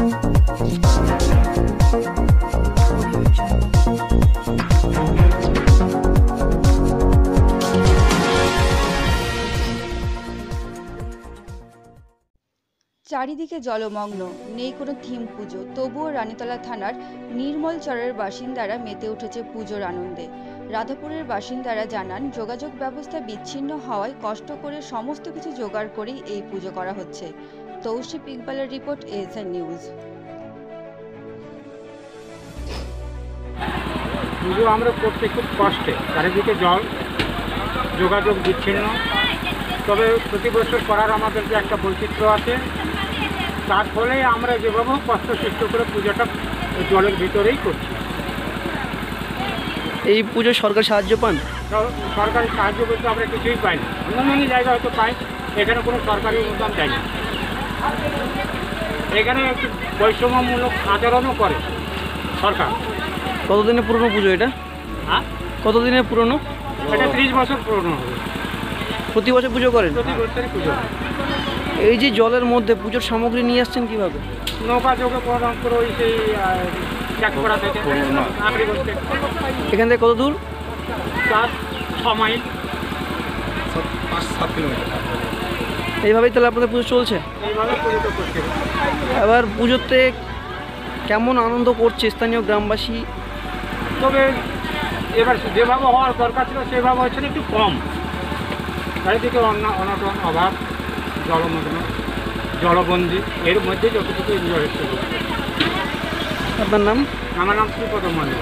চারিদিকে জলমগ্ন, নেই কোনো থিম পুজো। তবুও রানীতলা থানার নির্মল চরের বাসিন্দারা মেতে উঠেছে পুজোর আনন্দে। রাধাপুরের বাসিন্দারা জানান, যোগাযোগ ব্যবস্থা বিচ্ছিন্ন হওয়ায় কষ্ট করে সমস্ত কিছু জোগাড় করেই এই পুজো করা হচ্ছে। তৌশিফ ইকবালের রিপোর্ট এএসআই নিউজ। পুজো আমরা করতে খুব কষ্টে। চারিদিকে জল যোগাযোগ বিচ্ছিন্ন। তবে প্রতি বছর করার আমাদের যে একটা বৈচিত্র্য আছে তার ফলে আমরা যেভাবে কষ্ট সৃষ্টি করে পুজোটা জলের ভিতরেই করছি। এই পুজো সরকার সাহায্য পান? সরকারি সাহায্য করতে আমরা কিছুই পাই না অন্যান্য জায়গায় হয়তো পাই এখানে কোনো সরকারি অনুদান দেয় না এখানে একটু বৈষম্যমূলক আচরণও করে সরকার। কতদিনের পুরনো পুজো এটা? হ্যাঁ? কতদিনের পুরনো? এটা ত্রিশ বছর পুরনো হবে। প্রতি বছর পুজো করেন? প্রতি বছরই পুজো এই যে জলের মধ্যে পুজোর সামগ্রী নিয়ে আসছেন কীভাবে? নৌকা যোগে প্রণাম করে ওই সেই থেকে এখান থেকে কত দূর? চার ছ মাইল। এইভাবেই তাহলে আপনাদের পুজো চলছে? এবার পুজোতে কেমন আনন্দ করছে স্থানীয় গ্রামবাসী? তবে এবার যেভাবে হওয়ার দরকার ছিল সেভাবে হচ্ছে একটু কম। চারিদিকে অন্য- অনটন অভাব জলমগ্ন জলবন্দি এর মধ্যে যতটুকু এনজয় হচ্ছে আপনার নাম? আমার নাম শ্রীপদ মন্ডল